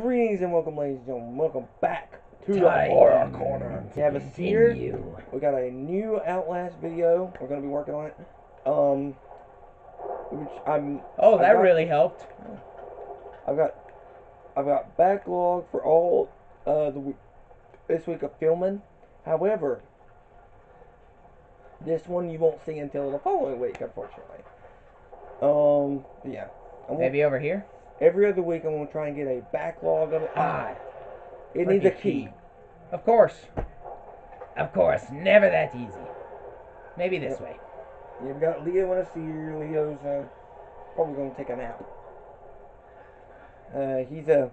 Greetings and welcome, ladies and gentlemen. Welcome back to the horror corner. We have a seer. We got a new Outlast video. We're gonna be working on it. Um, which I'm. Oh, that got- really helped. I've got. I've got backlog for all uh the this week of filming. However, this one you won't see until the following week, unfortunately. Um, yeah. Maybe over here. Every other week I'm gonna try and get a backlog of it. Ah, it needs a key. of course. Of course, never that easy. Maybe this way. You've got Leo and a seer. Leo's uh, probably gonna take a nap. Uh, he's a.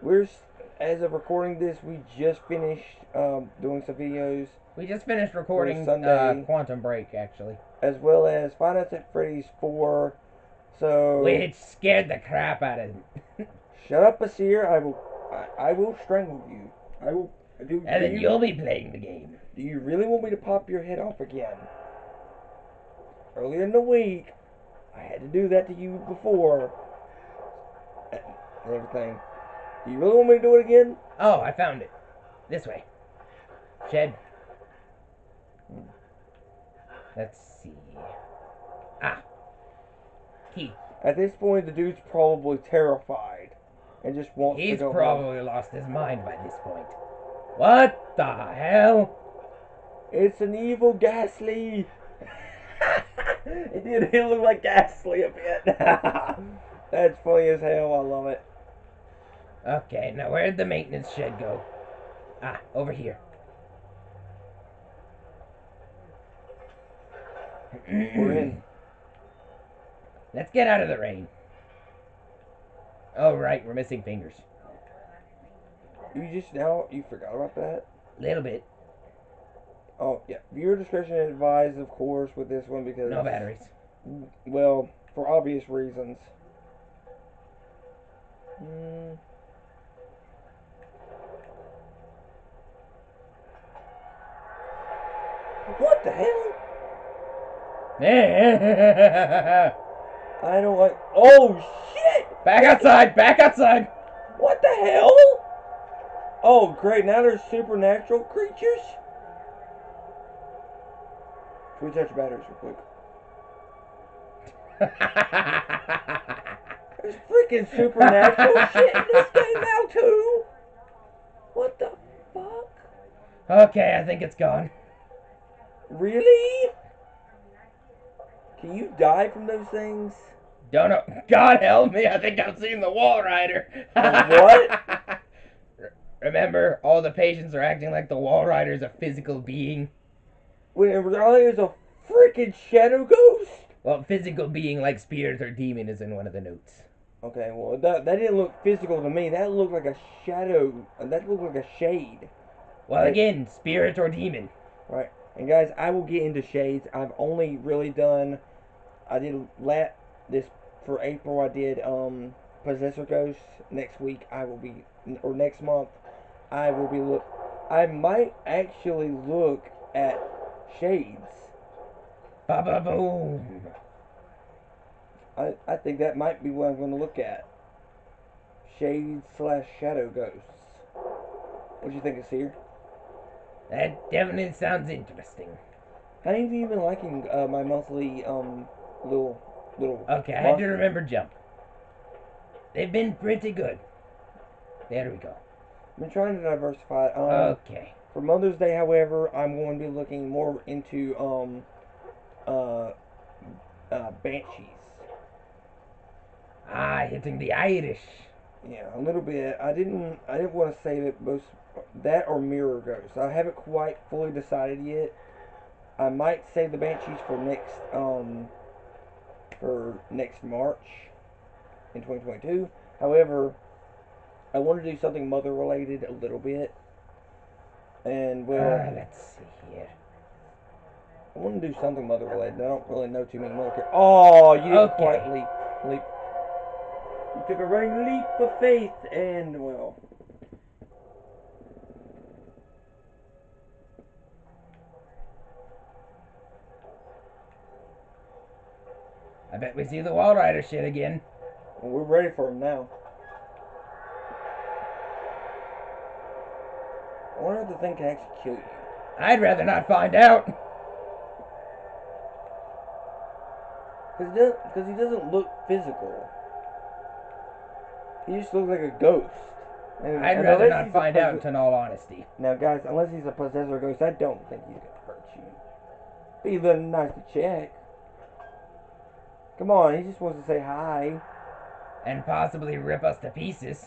we're s- as of recording this, we just finished um, doing some videos We just finished recording uh, Sunday. Quantum Break, actually, as well as Five Nights at Freddy's 4. So which scared the crap out of me. shut up, Asir. I will. I, I will strangle you. I will. Do, And do then you, you'll be playing the game. do you really want me to pop your head off again? Earlier in the week, I had to do that to you before. And everything. Do you really want me to do it again? Oh, I found it. This way. Shed. Let's see. Ah. Key. At this point, the dude's probably terrified and just wants He's to go home. probably lost his mind by this point. What the hell? It's an evil Ghastly. it did. It looked like Ghastly a bit. That's funny as hell. I love it. Okay, now where'd the maintenance shed go? Ah, over here. We're in. Let's get out of the rain. Oh, right, we're missing fingers. You just now you forgot about that. A Little bit. Oh yeah, viewer discretion advised, of course, with this one because No batteries. Well, for obvious reasons. Hmm. What the hell? I don't like. Oh shit! Back outside! Back outside! What the hell? Oh great! Now there's supernatural creatures. Can we touch batteries real quick? There's freaking supernatural shit in this game now too. What the fuck? okay, I think it's gone. Really? Can you die from those things? Don't know. God help me, I think I've seen the Walrider. what? Remember, all the patients are acting like the Walrider is a physical being. When in reality it's a freaking shadow ghost? Well, physical being like spirit or demon is in one of the notes. Okay, well that that didn't look physical to me. That looked like a shadow. Uh, that looked like a shade. Well, Right. again, spirit or demon. Right. And guys, I will get into shades. I've only really done. I did lat this for April. I did um possessor ghosts. Next week I will be or next month I will be look. I might actually look at shades. Ba ba boom. I I think that might be what I'm going to look at. Shades slash shadow ghosts. What do you think, is here? That definitely sounds interesting. How have you been liking uh, my monthly um little little? Okay, I had to monster? remember jump. They've been pretty good. There we go. I've been trying to diversify. Um, Okay. For Mother's Day, however, I'm going to be looking more into um uh uh banshees. Ah, hitting the Irish. Yeah, a little bit. I didn't I didn't want to save it most that or mirror ghosts. I haven't quite fully decided yet. I might save the banshees for next um for next March in 2022. However, I want to do something mother related a little bit. And well, Ah, let's see here. I want to do something mother related. I don't really know too many mother characters. Oh, you didn't Okay. quite leap. Leap. You took a running leap of faith, and well. I bet we see the Walrider shit again. We're ready for him now. I wonder if the thing can actually kill you. I'd rather not find out. Because he, does, cause he doesn't look physical. He just looks like a ghost. And- I'd and rather not find out, in all honesty. Now, guys, unless he's a possessor ghost, I don't think he's gonna hurt you. Be a little nice to check. Come on, he just wants to say hi. And possibly rip us to pieces.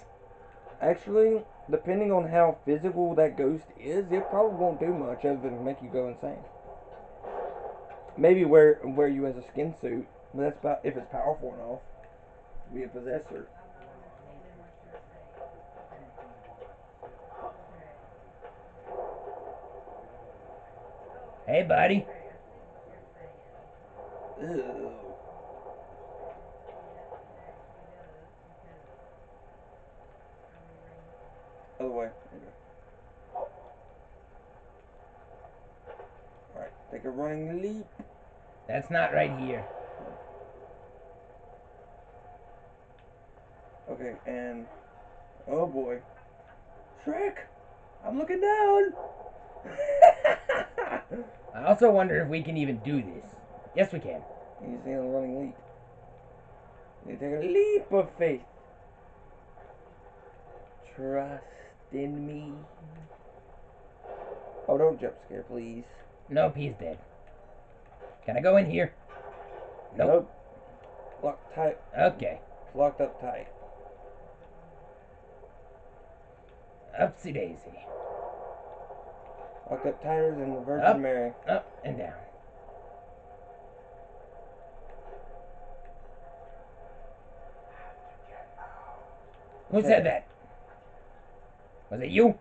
Actually, depending on how physical that ghost is, it probably won't do much other than make you go insane. Maybe wear wear you as a skin suit, but that's about if it's powerful enough be a possessor. Hey, buddy. Ew. Other way. There you go. Alright, take a running leap. That's not right here. Okay, and oh boy, Shrek, I'm looking down. I also wonder if we can even do this. Yes, we can. you see a running leap. You take a leap of faith. Trust in me. Oh, don't jump scare, please. Nope, he's dead. Can I go in here? Nope. Locked tight. Okay. Locked up tight. Upsy daisy. Locked up tighter than the Virgin Up. Mary. Up and down. Who Okay. said that? Was it you?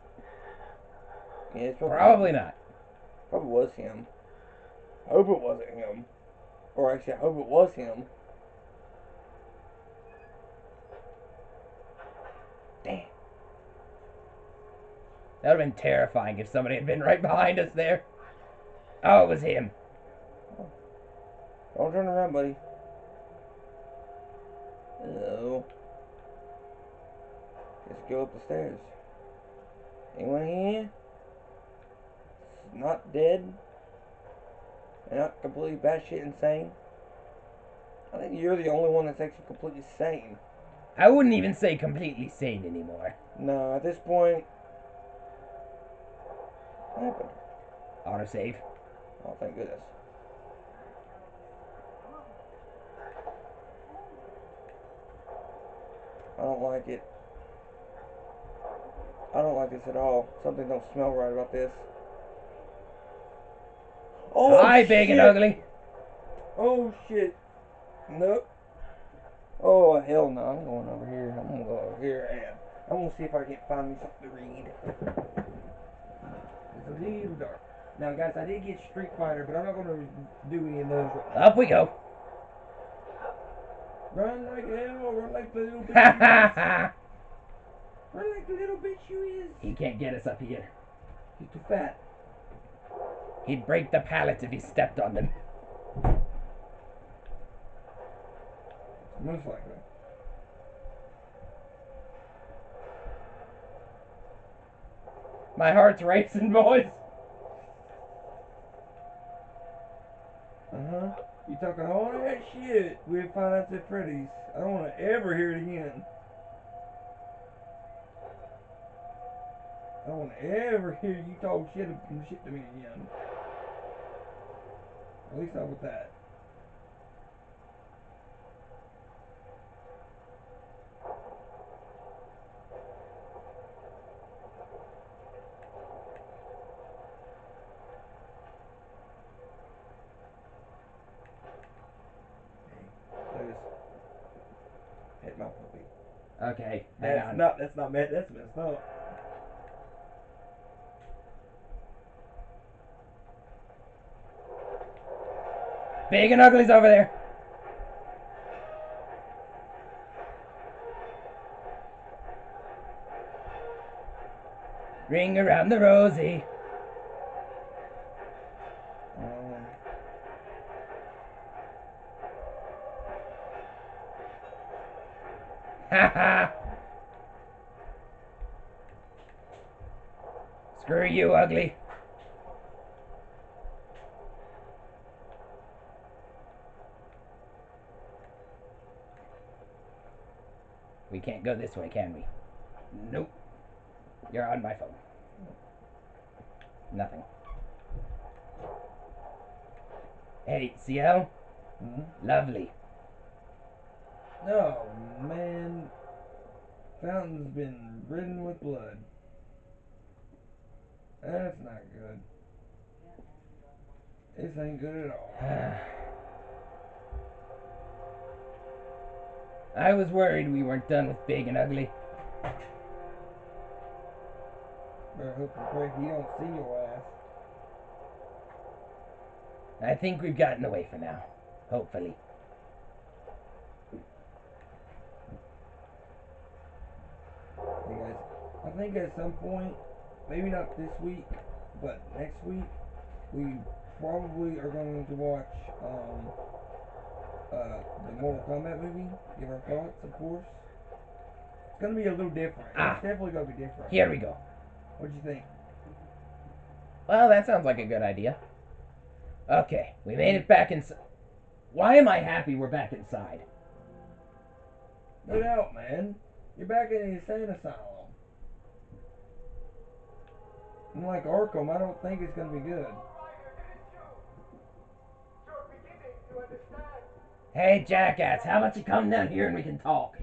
Yeah, probably, Probably not. Probably was him. I hope it wasn't him. Or actually, I hope it was him. Damn. That would have been terrifying if somebody had been right behind us there. Oh, it was him. Don't turn around, buddy. Hello. Let's go up the stairs. Anyone here? Not dead? They're not completely batshit insane? I think you're the only one that's actually completely sane. I wouldn't even say completely sane anymore. No, at this point. What happened? Autosave. Oh, thank goodness. I don't like it. I don't like this at all. Something don't smell right about this. Oh, Hi, big and ugly. Oh shit. Nope. Oh hell no! I'm going over here. I'm gonna go over here and I'm gonna see if I can't find me something to read. It's a little dark. Now, guys, I did get Street Fighter, but I'm not gonna do any of those. Right Up we go. Run like hell, run like the little bitch. Ha you ha is. ha. Run like the little bitch you is. He can't get us up here. He's too fat. He'd break the pallets if he stepped on them. Most likely. My heart's racing, boys. Uh huh. You talking all that shit with Five Nights at Freddy's. I don't want to ever hear it again. I don't want to ever hear you talk shit, shit to me again. At least not with that. Please. Hit my. Okay, hang That's on. not. That's not. me- That's messed up. Big and ugly's over there. Ring around the rosy. Screw you, ugly. Can't go this way, can we? Nope. You're on my phone. Nothing. Hey, CL? Hmm? Lovely. Oh man, fountain's been ridden with blood. That's not good. This ain't good at all. I was worried we weren't done with big and ugly. Better hope and pray he don't see your ass. I think we've gotten away for now. Hopefully. Hey guys, I think at some point, maybe not this week, but next week, we probably are going to watch um, uh, the Mortal Kombat movie. Give our thoughts, of course. It's gonna be a little different. Ah. It's definitely gonna be different. Here we go. What do you think? Well, that sounds like a good idea. Okay, we made it back inside. Why am I happy we're back inside? No doubt, man. You're back in the insane asylum. Unlike Arkham, I don't think it's gonna be good. Hey, jackass, how about you come down here and we can talk?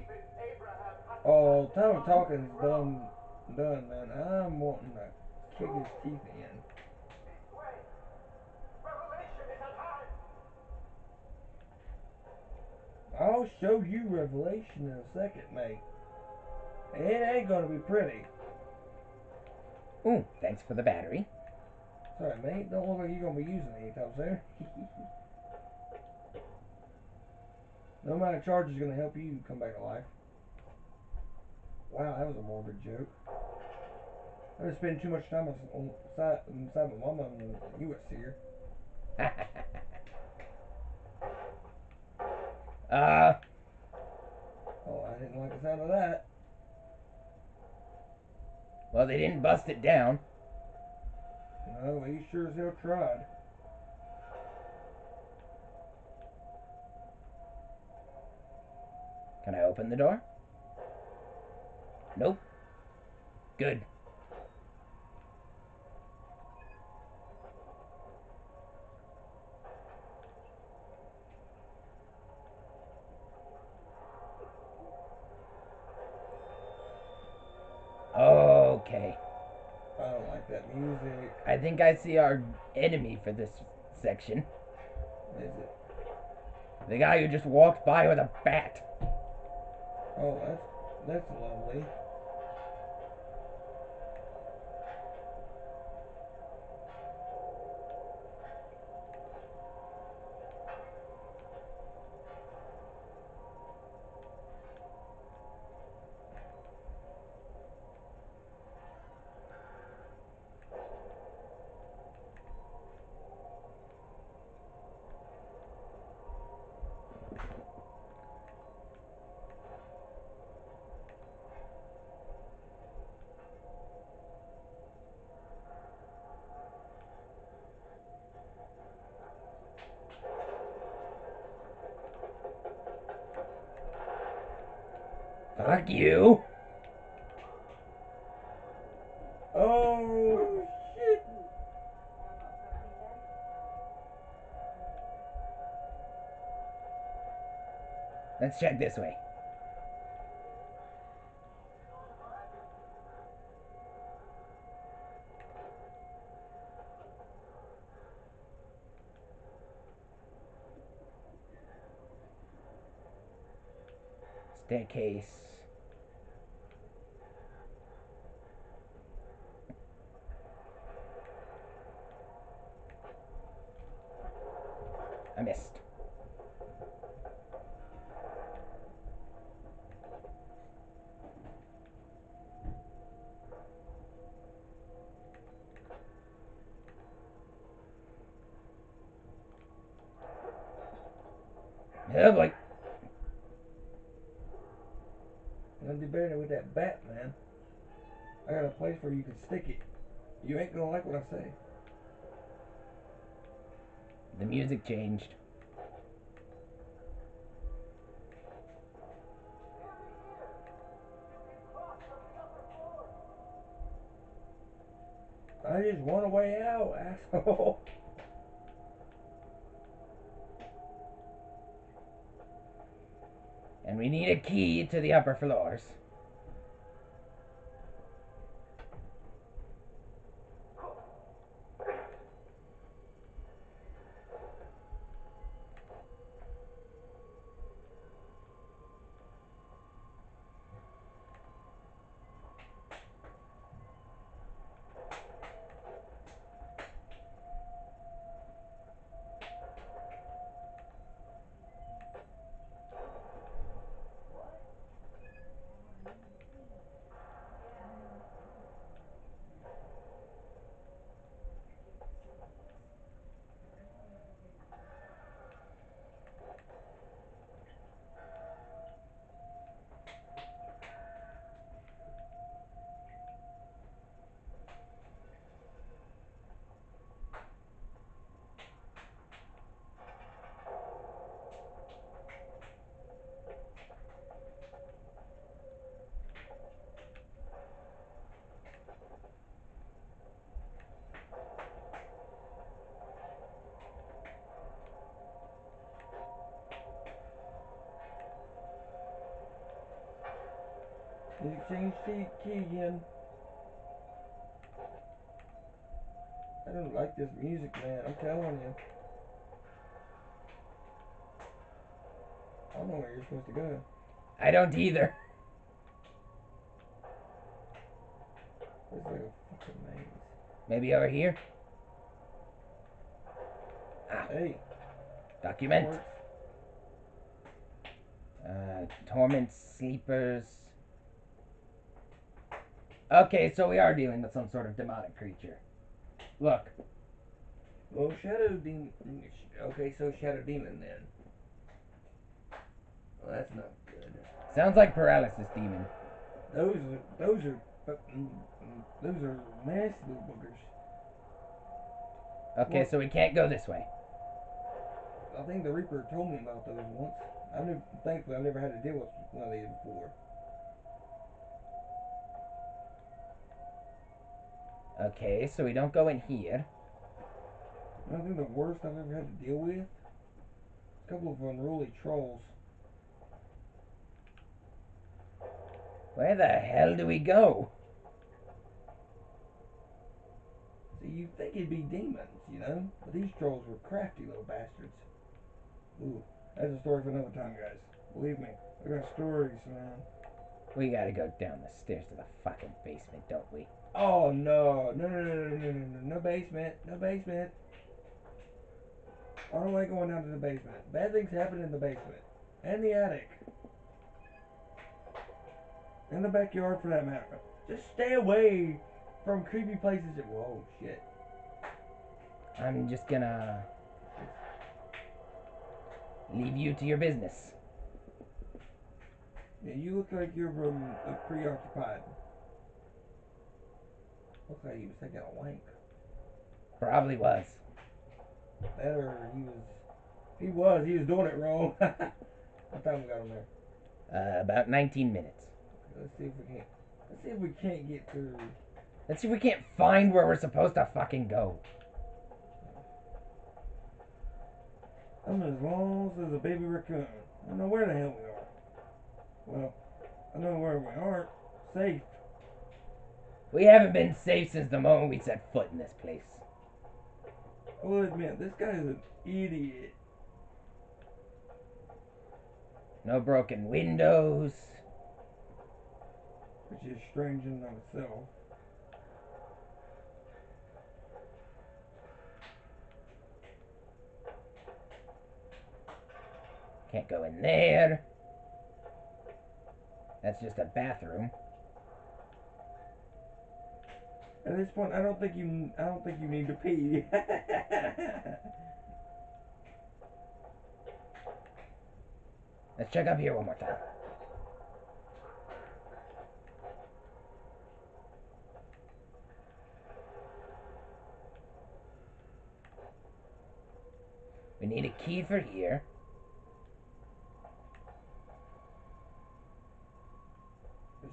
Oh, time of talking is done, done, man. I'm wanting to kick his teeth in. I'll show you Revelation in a second, mate. It ain't gonna be pretty. Ooh, thanks for the battery. Sorry, mate. Don't look like you're gonna be using it anytime soon. no amount of charge is gonna help you come back to life. Wow, that was a morbid joke. I just spend too much time on, on side, inside my mama and you was here. uh, Oh, I didn't like the sound of that. well, they didn't bust it down. No, he sure as hell tried. Can I open the door? Nope. Good. Okay. I don't like that music. I think I see our enemy for this section. Is it? The guy who just walked by with a bat. Oh, that's that's lovely. Fuck you. Oh shit! Let's check this way. Staircase. I missed. Oh boy. Gonna be better with that bat, man. I got a place where you can stick it. You ain't gonna like what I say. Changed. I just want a way out, asshole. And we need a key to the upper floors. The key again. I don't like this music, man. I'm telling you. I don't know where you're supposed to go. I don't either. Like a fucking maze. Maybe over here? Hey, Document. Uh, torment sleepers. Okay, so we are dealing with some sort of demonic creature. Look, Well, Shadow Demon. Okay, so Shadow Demon then. Well, that's not good. sounds like paralysis demon. Those are those are those are nasty boogers. Okay, Well- so we can't go this way. I think the Reaper told me about those once. I knew, thankfully, I never had to deal with one of these before. Okay, so we don't go in here. I think the worst I've ever had to deal with. A couple of unruly trolls. Where the hell do we go? See, you think it'd be demons, you know? But these trolls were crafty little bastards. Ooh, that's a story for another time, guys. Believe me, I got stories, man. We gotta go down the stairs to the fucking basement, don't we? Oh no, no, no, no, no, no, no, no basement, no basement. I don't like going down to the basement. Bad things happen in the basement. And the attic. And the backyard for that matter. Just stay away from creepy places that, whoa, shit. I'm just gonna leave you to your business. Yeah, you look like you're um, uh, preoccupied. Look like he was taking a wank. Probably was. That or he was. He was. He was doing it wrong. what time we got him there? Uh, about 19 minutes. Let's see if we can't. Let's see if we can't get through. Let's see if we can't find where we're supposed to fucking go. I'm as long as a baby raccoon. I don't know where the hell we are. Well, I know where we aren't. Safe. We haven't been safe since the moment we set foot in this place. I will admit, this guy is an idiot. No broken windows. Which is strange in and of itself. Can't go in there. That's just a bathroom. At this point, I don't think you. I don't think you need to pee. Let's check up here one more time. We need a key for here.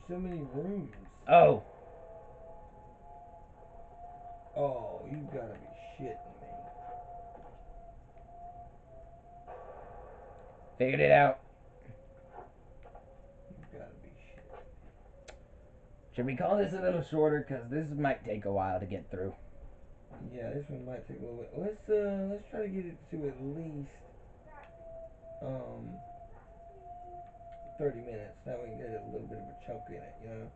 There's so many rooms. Oh, Oh, you gotta be shitting me. figured it out. You gotta be shitting. Should we call this a little shorter? Because this might take a while to get through. Yeah, this one might take a little bit. Let's uh, let's try to get it to at least um 30 minutes. Way we get a little bit of a chunk in it, you know.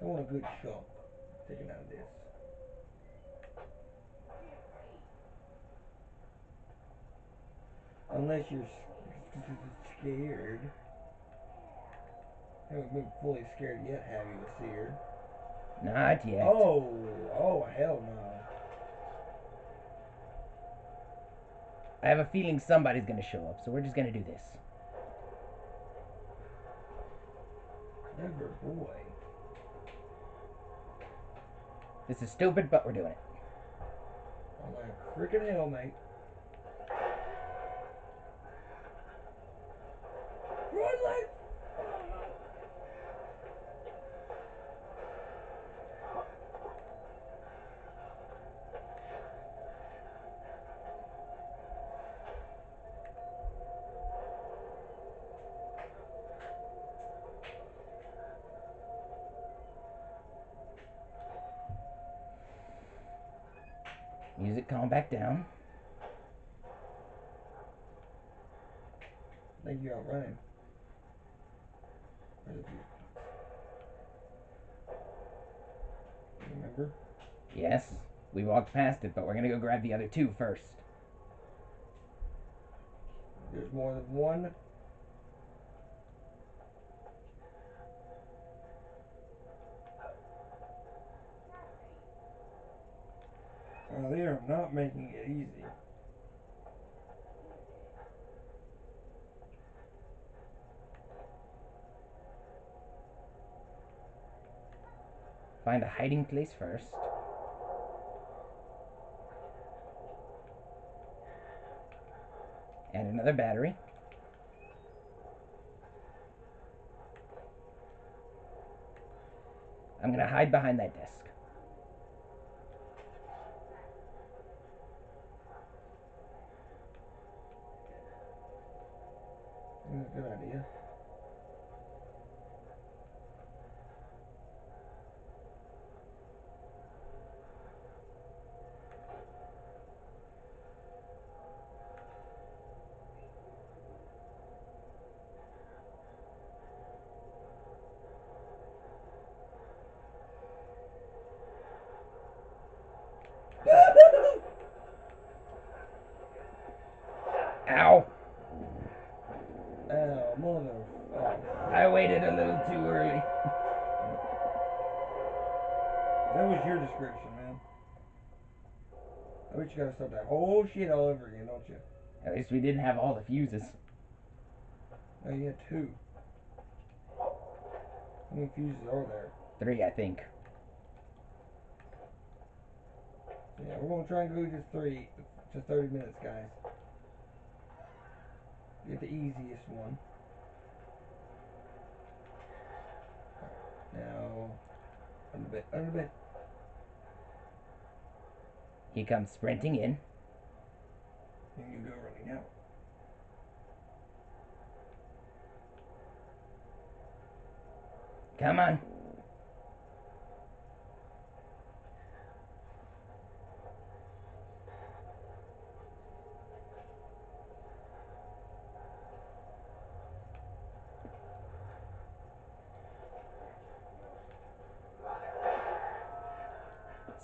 I want a good chunk taken out of this. Unless you're scared. Haven't been fully scared yet, have you, Seer? Not yet. Oh, oh, hell no. I have a feeling somebody's gonna show up, so we're just gonna do this. Never boy. This is stupid, but we're doing it. I'm like freaking hell, mate. Back down. Think you're out running. Remember? Yes, we walked past it, but we're gonna go grab the other two first. There's more than one. Oh, they are not making it easy. Find a hiding place first. And another battery. I'm gonna hide behind that desk. Mm, Good idea. Ow! Oh, mother. Oh. I waited a little too early. That was your description, man. I bet you gotta start that whole shit all over again, don't you? At least we didn't have all the fuses. No, you had two. How many fuses are there? Three, I think. Yeah, we're gonna try and do just three, just 30 minutes, guys. Get the easiest one. Now, under bed, under bed. He comes sprinting in. And you go running out. Come on.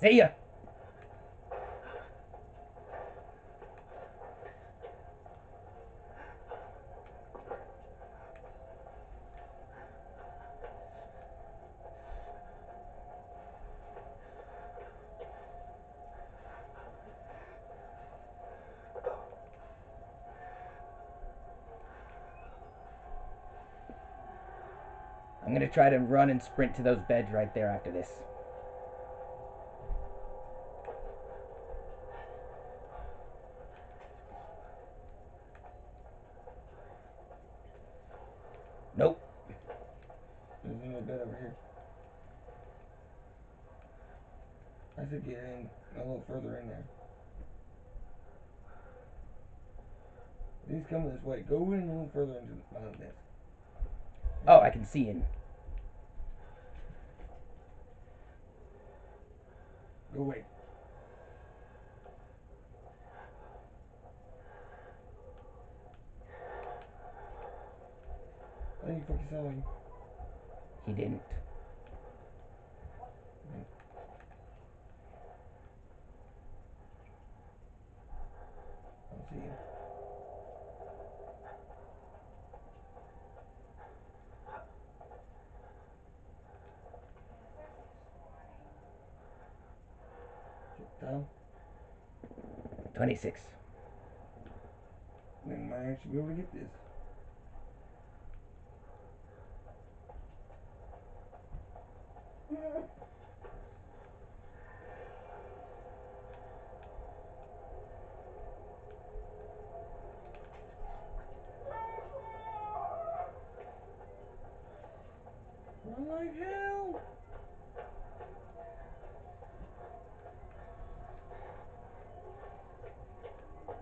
See ya. I'm gonna try to run and sprint to those beds right there after this. Nope. There's another bed over here. I should get in a little further in there. He's coming this way. Go in a little further into behind this. Oh, I can see in. Go away. I think you fucking saw him. He didn't. I don't see. Tom, 26. we might actually be able to get this. Run like hell!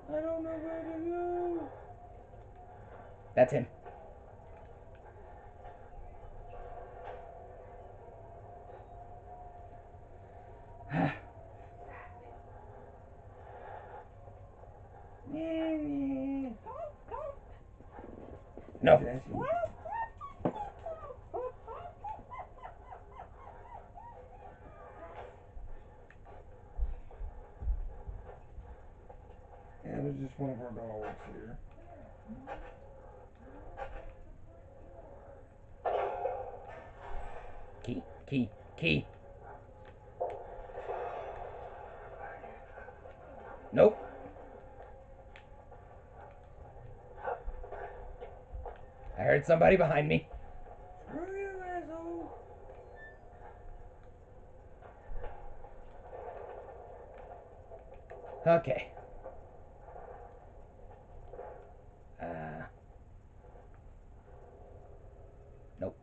I don't know where to go. That's him. no. That's him. Yeah, there's just one of our dogs here. Key, key, key. Nope. I heard somebody behind me. Screw you, asshole! Okay. Uh. Nope.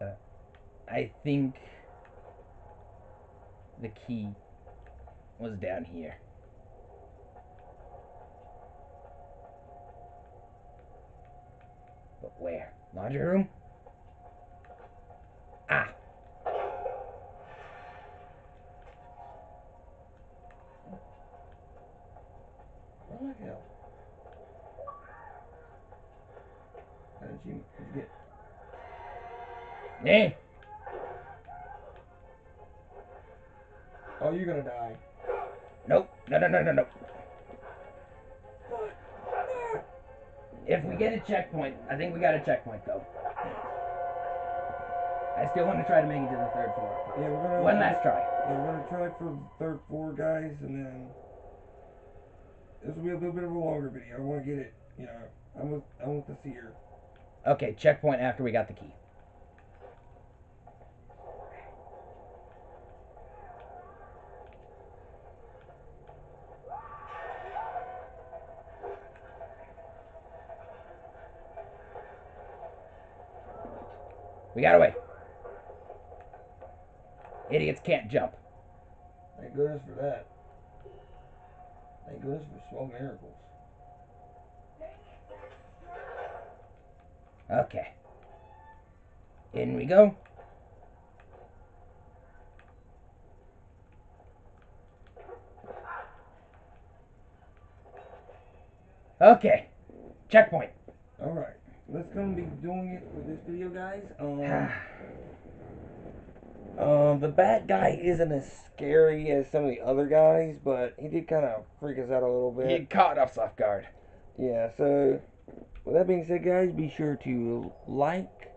Uh, I think the key was down here. But where? Laundry room? Still want to try to make it to the third floor. Yeah, we're gonna. One last try. Yeah, we're gonna try for the third floor, guys, and then this will be a little bit of a longer video. I want to get it. You know, I want I want to see her. Okay, checkpoint after we got the key. We got away. Idiots can't jump. Thank goodness for that. Thank goodness for small miracles. Okay. In we go. Okay. Checkpoint. All right, Let's gonna be doing it for this video, guys. Um, um, the bad guy isn't as scary as some of the other guys, but he did kind of freak us out a little bit. He caught us off guard. Yeah, so with that being said, guys, be sure to like,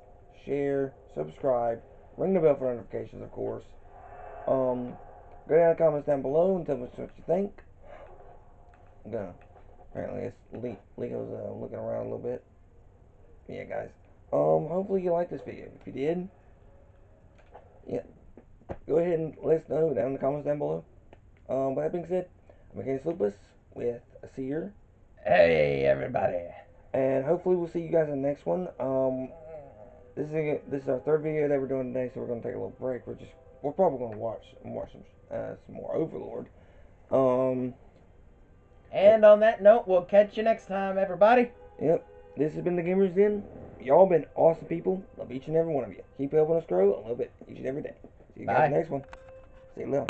share, subscribe, ring the bell for notifications, of course. Um, go down in the comments down below and tell me what you think. I'm gonna Apparently, it's Le- Leo's uh, looking around a little bit. Yeah, guys. Um, hopefully you liked this video. If you did, yeah, go ahead and let us know down in the comments down below. Um, with that being said, I'm Canis Lupus with a seer, Hey, everybody. and hopefully we'll see you guys in the next one. Um, this is this is our third video that we're doing today, so we're gonna take a little break. We're just we're probably gonna watch watch some uh, some more Overlord. Um, And on that note, we'll catch you next time, everybody. Yep. This has been the Gamers Den. Y'all been awesome people. Love each and every one of you. Keep helping us grow a little bit each and every day. See you guys Bye. next one. See you later.